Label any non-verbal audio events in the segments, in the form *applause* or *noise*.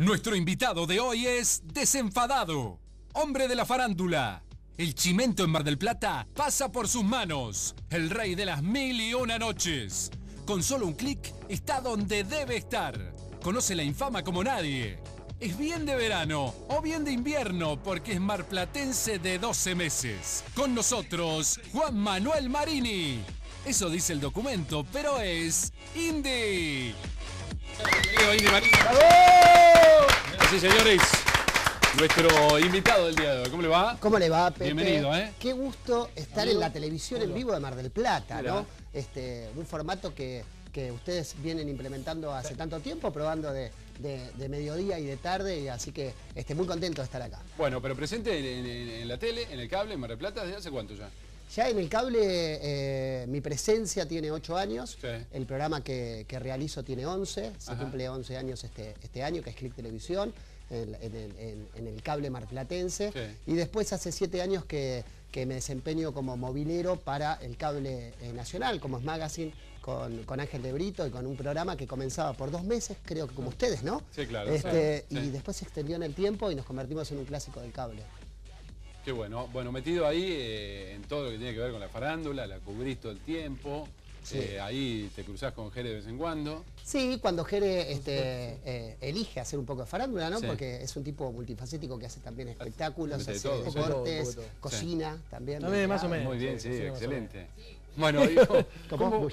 Nuestro invitado de hoy es Desenfadado, hombre de la farándula. El chimento en Mar del Plata pasa por sus manos, el rey de las mil y una noches. Con solo un clic está donde debe estar. Conoce la infama como nadie. Es bien de verano o bien de invierno porque es marplatense de 12 meses. Con nosotros, Juan Manuel Marini. Eso dice el documento, pero es Indy. Así, señores, nuestro invitado del día de hoy. ¿Cómo le va? ¿Cómo le va, Pepe? Bienvenido, ¿eh? Qué gusto estar en la televisión en vivo de Mar del Plata. ¿no? Este, un formato que, que ustedes vienen implementando hace tanto tiempo, probando de, de- de mediodía y de tarde, y así que este, muy contento de estar acá. Bueno, pero presente en, en- en la tele, en el cable, en Mar del Plata, ¿desde hace cuánto ya? Ya en el cable, eh, mi presencia tiene 8 años, Sí. el programa que, que realizo tiene 11, se Ajá. cumple 11 años este, este año, que es Click Televisión, en, en el- en- en el cable marplatense. Sí. Y después hace 7 años que, que me desempeño como movilero para el cable eh, nacional, como es Magazine, con, con Ángel de Brito y con un programa que comenzaba por dos meses, creo que como ustedes, ¿no? Sí, claro. Este, sí. Y después se extendió en el tiempo y nos convertimos en un clásico del cable. Qué bueno. Bueno, metido ahí eh, en todo lo que tiene que ver con la farándula, la cubrís todo el tiempo. Sí. eh, ahí te cruzás con Jere de vez en cuando. Sí, cuando Jere este, eh, elige hacer un poco de farándula, ¿no? Sí. Porque es un tipo multifacético que hace también espectáculos, Hace todo, sí. deportes, todo. cocina también. También, más o menos. Muy bien, sí, sí, sí, excelente. Bueno, *laughs* hijo, Como ¿cómo,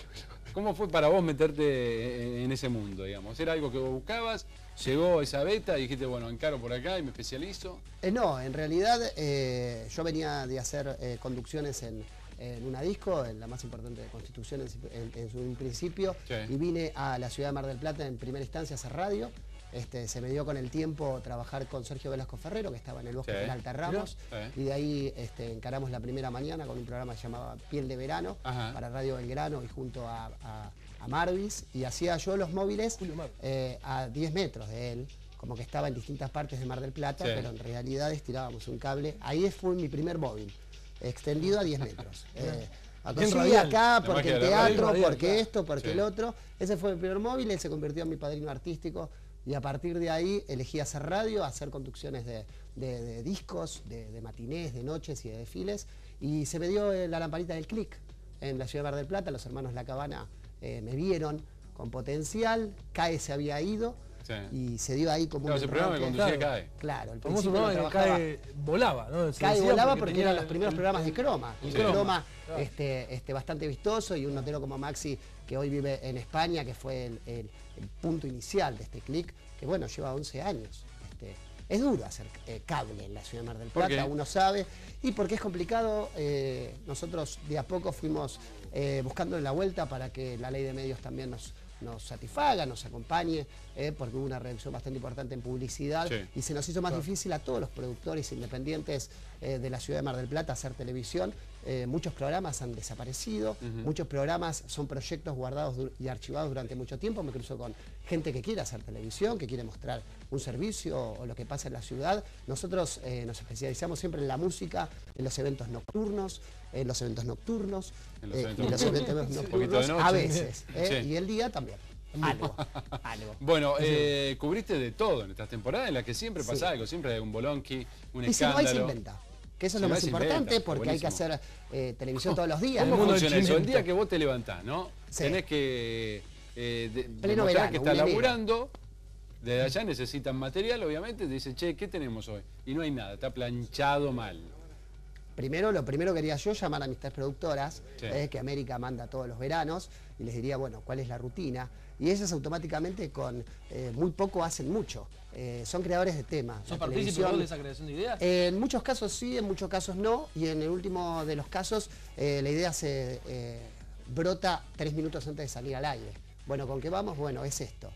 cómo fue para vos meterte en, en ese mundo, digamos? ¿Era algo que vos buscabas? ¿Llegó esa beta y dijiste, bueno, encaro por acá y me especializo? Eh, no, en realidad eh, yo venía de hacer eh, conducciones en, en una disco, en la más importante de Constitución en, en- en su principio, Sí. y vine a la ciudad de Mar del Plata en primera instancia a hacer radio. Este, se me dio con el tiempo trabajar con Sergio Velasco Ferrero, que estaba en el bosque Sí. de Alta Ramos. Sí. y de ahí este, encaramos la primera mañana con un programa que llamaba Piel de Verano, Ajá. para Radio Belgrano y junto a, a- a Marvis, y hacía yo los móviles eh, a 10 metros de él, como que estaba en distintas partes de Mar del Plata, Sí. pero en realidad estirábamos un cable. Ahí fue mi primer móvil, extendido a 10 metros. *laughs* Eh, acá, porque el radio. teatro, porque esto, porque Sí. el otro. Ese fue mi primer móvil, él se convirtió en mi padrino artístico y a partir de ahí elegí hacer radio, hacer conducciones de, de- de discos, de, de matinés, de noches y de desfiles. Y se me dio eh, la lamparita del click en la ciudad de Mar del Plata, los hermanos La Cabana eh, me vieron con potencial, CAE se había ido Sí. y se dio ahí como Claro, un ese programa que conducía Claro. CAE. Claro, el famoso programa que cae volaba, ¿no? Se Cae volaba porque, eran los primeros el- programas de croma. Un croma Claro. este, este, bastante vistoso y un notero como Maxi que hoy vive en España, que fue el, el- el punto inicial de este click, que bueno, lleva 11 años. Este, es duro hacer eh, cable en la ciudad de Mar del ¿Por Plata, uno sabe, y porque es complicado, eh, nosotros de a poco fuimos eh, buscando la vuelta para que la ley de medios también nos, nos satisfaga, nos acompañe, eh, porque hubo una reducción bastante importante en publicidad Sí. y se nos hizo más difícil a todos los productores independientes eh, de la ciudad de Mar del Plata hacer televisión. Eh, muchos programas han desaparecido, muchos programas son proyectos guardados y archivados durante mucho tiempo. Me cruzo con gente que quiere hacer televisión, que quiere mostrar un servicio o, lo que pasa en la ciudad. Nosotros eh, nos especializamos siempre en la música, en los eventos nocturnos, en los eventos nocturnos, En los eh, eventos los nocturnos. eventos a veces, *laughs* eh, Sí. y el día también. Algo, algo. Bueno, eh, cubriste de todo en estas temporadas en las que siempre Sí. pasa algo, siempre hay un bolonqui, un Y si no hay, escándalo. se inventa. Que eso es lo no más inventa, importante porque hay que hacer eh, televisión todos los días. ¿Cómo funciona eso? El día que vos te levantás, ¿no? Sí. Tenés que eh, de- Pleno demostrar verano, que estás laburando. Desde allá necesitan material, obviamente. Te dicen, che, ¿qué tenemos hoy? Y no hay nada, está planchado mal. Primero, lo primero que haría yo, llamar a mis tres productoras, Sí. eh, que América manda todos los veranos, y les diría, bueno, ¿cuál es la rutina? Y ellas automáticamente con eh, muy poco hacen mucho. Eh, son creadores de temas. ¿Sos La partícipe televisión- vos de esa creación de ideas? Eh, en muchos casos sí, en muchos casos no, y en el último de los casos eh, la idea se eh, brota tres minutos antes de salir al aire. Bueno, ¿con qué vamos? Bueno, es esto.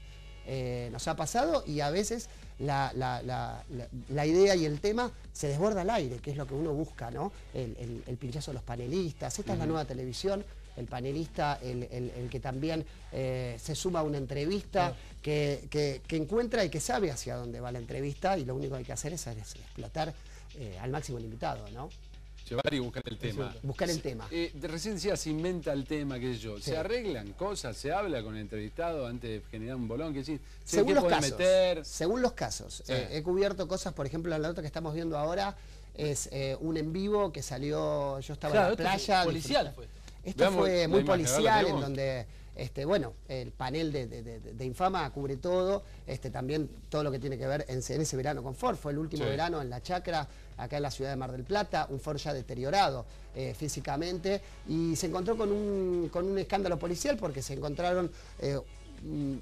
Eh, nos ha pasado y a veces la, la- la- la- la idea y el tema se desborda al aire, que es lo que uno busca, ¿no? El, el- el pinchazo de los panelistas. Esta es la nueva televisión. El panelista, el, el- que también eh, se suma a una entrevista, que, que- que encuentra y que sabe hacia dónde va la entrevista y lo único que hay que hacer es, es explotar eh, al máximo el invitado, ¿no? Llevar y buscar el tema. Buscar el tema. Eh, de recién decía, se inventa el tema, qué sé yo. Sí. ¿Se arreglan cosas? ¿Se habla con el entrevistado antes de generar un bolón? ¿Qué decir? ¿Se Según los casos. meter? Según los casos. Sí. Eh, he cubierto cosas, por ejemplo, la nota que estamos viendo ahora es eh, un en vivo que salió, yo estaba Claro, en la playa. policial fue. Esto Veamos fue muy policial, en donde, este, bueno, el panel de, de- de- de Infama cubre todo, este, también todo lo que tiene que ver en, en ese verano con Ford. Fue el último Sí. verano en la chacra, acá en la ciudad de Mar del Plata, un Ford ya deteriorado eh, físicamente, y se encontró con un, con un escándalo policial porque se encontraron eh, mm,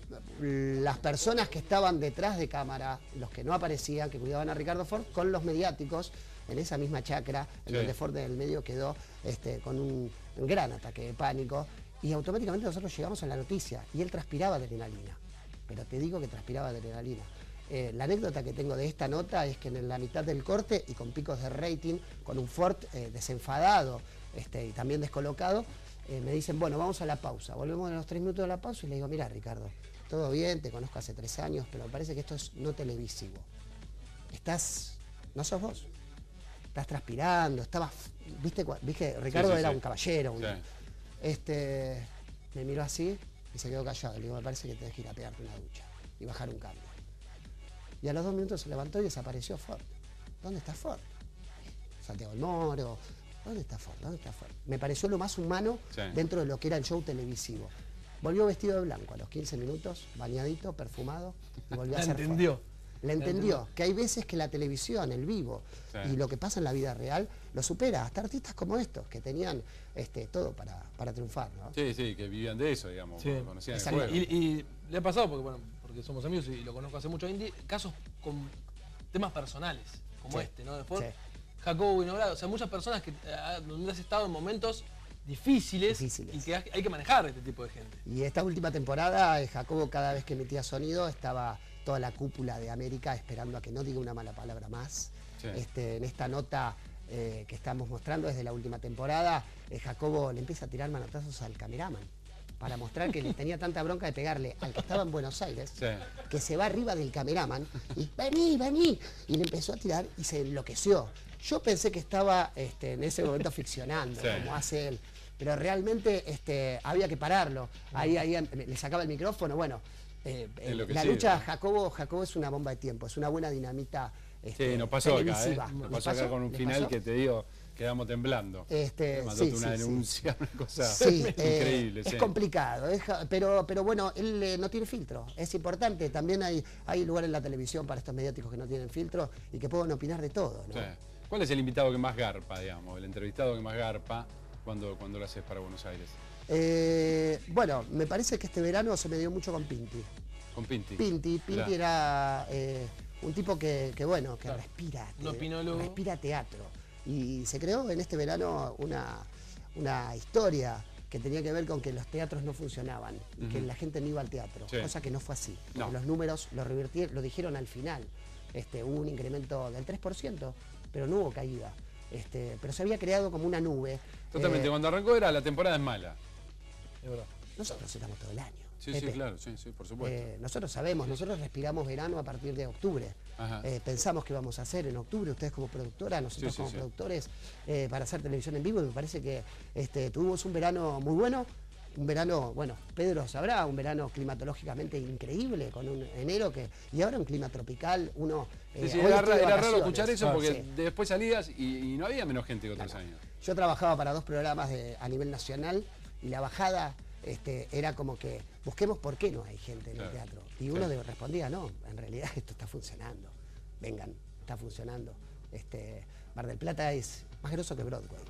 las personas que estaban detrás de cámara, los que no aparecían, que cuidaban a Ricardo Ford, con los mediáticos en esa misma chacra, en Sí. donde Ford en el medio quedó este, con un, un gran ataque de pánico. Y automáticamente nosotros llegamos a la noticia y él transpiraba adrenalina. Pero te digo que transpiraba adrenalina. Eh, la anécdota que tengo de esta nota es que en la mitad del corte y con picos de rating, con un Ford eh, desenfadado este, y también descolocado, eh, me dicen, bueno, vamos a la pausa. Volvemos a los tres minutos de la pausa y le digo, mira Ricardo, todo bien, te conozco hace tres años, pero me parece que esto es no televisivo. Estás, no sos vos. Estás transpirando, estabas, viste, viste, Ricardo sí, era sí. un caballero. un- este, me miró así y se quedó callado. Le digo, me parece que tenés que ir a pegarte una ducha y bajar un cambio. Y a los dos minutos se levantó y desapareció Ford. ¿Dónde está Ford? Santiago del Moro. ¿Dónde está Ford? ¿Dónde está Ford? Me pareció lo más humano Sí. dentro de lo que era el show televisivo. Volvió vestido de blanco a los 15 minutos, bañadito, perfumado, y volvió a ser Ford. entendió. Le entendió que hay veces que la televisión, el vivo Sí. y lo que pasa en la vida real lo supera. Hasta artistas como estos, que tenían este, todo para, para triunfar. ¿no? Sí, sí, que vivían de eso, digamos. Sí. Conocían el juego. Y, y le ha pasado, porque bueno, porque somos amigos y lo conozco hace mucho casos con temas personales, como Sí. este, ¿no? Después, Sí. Jacobo Winograd, o sea, muchas personas que eh, donde has estado en momentos difíciles, Difíciles. y que hay hay que manejar este tipo de gente. Y esta última temporada, eh, Jacobo cada vez que emitía sonido estaba toda la cúpula de América esperando a que no diga una mala palabra más. Sí. Este, en esta nota eh, que estamos mostrando desde la última temporada, eh, Jacobo le empieza a tirar manotazos al cameraman para mostrar que le tenía tanta bronca de pegarle al que estaba en Buenos Aires, Sí. que se va arriba del cameraman y vení, vení, y le empezó a tirar y se enloqueció. Yo pensé que estaba este, en ese momento ficcionando, Sí. como hace él, pero realmente este, había que pararlo. Ahí, ahí le sacaba el micrófono, bueno, eh, eh, la lucha Jacobo, Jacobo es una bomba de tiempo, es una buena dinamita. este, Sí, nos pasó acá, ¿eh? Nos con un ¿Les final pasó? que te digo, quedamos temblando. Este, Mandó sí, una sí, sí. denuncia, una cosa Sí, eh, increíble. es complicado, es pero, pero bueno, él eh, no tiene filtro, es importante, también hay, hay lugar en la televisión para estos mediáticos que no tienen filtro y que pueden opinar de todo, ¿no? Sí. ¿Cuál es el invitado que más garpa, digamos? El entrevistado que más garpa cuando, cuando lo haces para Buenos Aires? Eh, bueno, me parece que este verano se me dio mucho con Pinti. Con Pinti. Pinti, Pinti era eh, un tipo que, que, bueno, que Claro. respira, te- opinólogo. respira teatro. Y se creó en este verano una, una historia que tenía que ver con que los teatros no funcionaban y que la gente no iba al teatro, Sí. cosa que no fue así. No. Los números lo revirtieron, lo dijeron al final. Este, hubo un incremento del 3%, pero no hubo caída. Este, pero se había creado como una nube. Totalmente, Eh, cuando arrancó era la temporada es mala. Es verdad. nosotros estamos todo el año. Sí, sí, Pepe. claro, sí, sí, por supuesto. Eh, nosotros sabemos, nosotros respiramos verano a partir de octubre. Ajá. Eh, pensamos que vamos a hacer en octubre, ustedes como productora, nosotros Sí, sí, como sí. productores, eh, para hacer televisión en vivo. Y me parece que este, tuvimos un verano muy bueno. Un verano, bueno, Pedro sabrá, un verano climatológicamente increíble, con un enero que. Y ahora un clima tropical, uno. Sí, eh, sí, era, raro escuchar eso Ah, porque sí. después salías y, y no había menos gente que otros Claro. años. Yo trabajaba para dos programas de- a nivel nacional y la bajada este, era como que busquemos por qué no hay gente en Claro, el teatro. Y uno respondía, no, en realidad *laughs* esto está funcionando. Vengan, está funcionando. Este, Mar del Plata es más grosso que Broadway.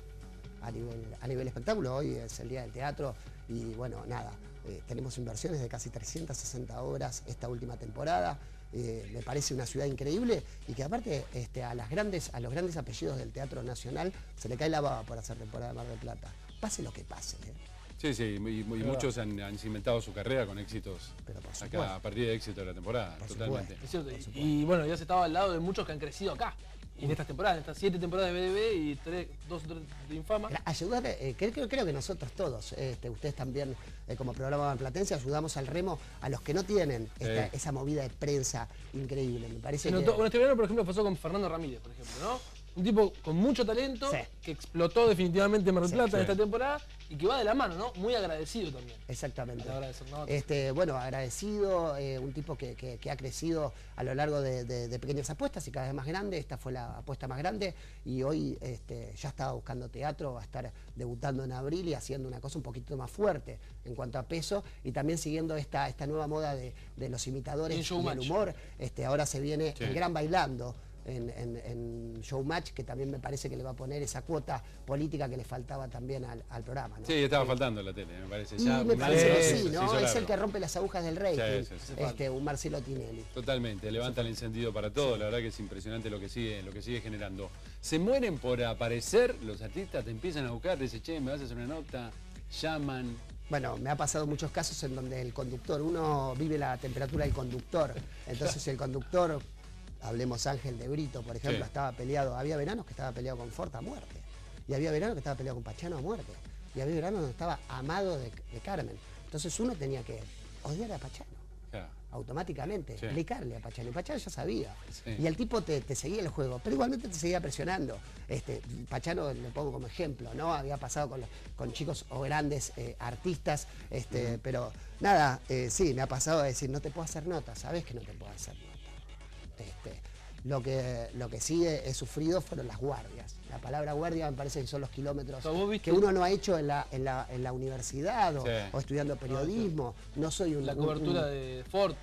A nivel, a nivel espectáculo, hoy es el Día del Teatro y bueno, nada, eh, tenemos inversiones de casi 360 obras esta última temporada. Eh, me parece una ciudad increíble y que aparte este, a, las grandes, a los grandes apellidos del Teatro Nacional se le cae la baba por hacer temporada de Mar del Plata. Pase lo que pase. ¿eh? Sí, sí, y, y muchos han, han cimentado su carrera con éxitos. Pero por acá, a partir de éxito de la temporada, Por totalmente. cierto. Y- bueno, ya se estaba al lado de muchos que han crecido acá. Y en estas temporadas, en estas siete temporadas de BDB y tres, dos o tres de Infama. Ayudar, eh, creo, creo- creo que nosotros todos, este, ustedes también eh, como programa platense, ayudamos al remo a los que no tienen esta- esa movida de prensa increíble. Me parece que... bueno, este verano, por ejemplo, pasó con Fernando Ramírez, por ejemplo, ¿no? Un tipo con mucho talento, Sí. que explotó definitivamente en Mar del Sí. Plata en Sí. esta temporada y que va de la mano, ¿no? Muy agradecido también. Exactamente. A la hora de ser novato. Este, bueno, agradecido, eh, un tipo que, que- que ha crecido a lo largo de, de- de pequeñas apuestas y cada vez más grande. Esta fue la apuesta más grande y hoy este, ya estaba buscando teatro, va a estar debutando en abril y haciendo una cosa un poquito más fuerte en cuanto a peso y también siguiendo esta, esta nueva moda de, de los imitadores y el humor. Este, ahora se viene Sí. el gran bailando. En, en- en Showmatch, que también me parece que le va a poner esa cuota política que le faltaba también al, al programa. ¿no? Sí, estaba faltando en la tele, me parece. Ya, me un parece que año sí, ¿no? Es el que rompe las agujas del rating, Sí, sí, sí. Este, un Marcelo Tinelli. Totalmente, levanta el encendido para todo, la verdad que es impresionante lo que sigue, lo que sigue generando. Se mueren por aparecer, los artistas te empiezan a buscar, te dicen, che, me vas a hacer una nota, llaman. Bueno, me ha pasado muchos casos en donde el conductor, uno vive la temperatura del conductor. Entonces el conductor, hablemos Ángel de Brito, por ejemplo, Sí. estaba peleado, había veranos que estaba peleado con Forta a muerte. Y había veranos que estaba peleado con Pachano a muerte. Y había veranos donde estaba amado de, de Carmen. Entonces uno tenía que odiar a Pachano. Automáticamente, Sí. explicarle a Pachano. Y Pachano ya sabía. Sí. Y el tipo te, te seguía el juego, pero igualmente te seguía presionando. Este, Pachano le pongo como ejemplo, ¿no? Había pasado con, los- con chicos o grandes eh, artistas, este, pero nada, eh, sí, me ha pasado de decir, no te puedo hacer nota, sabes que no te puedo hacer nota. Este, lo que, lo que sí he, he sufrido fueron las guardias. La palabra guardia me parece que son los kilómetros que uno no ha hecho en la, en la, en la universidad o, Sí. o estudiando periodismo. No soy un... La cobertura un- de Ford,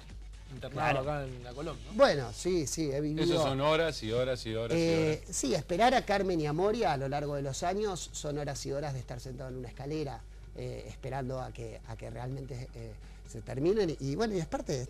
internado Claro. acá en la Colón, ¿no? Bueno, sí, sí, he vivido... Eso son horas y horas y horas y Eh, horas. sí, esperar a Carmen y a Moria a lo largo de los años son horas y horas de estar sentado en una escalera, eh, esperando a que, a que realmente eh, se terminen. Y bueno, y es parte de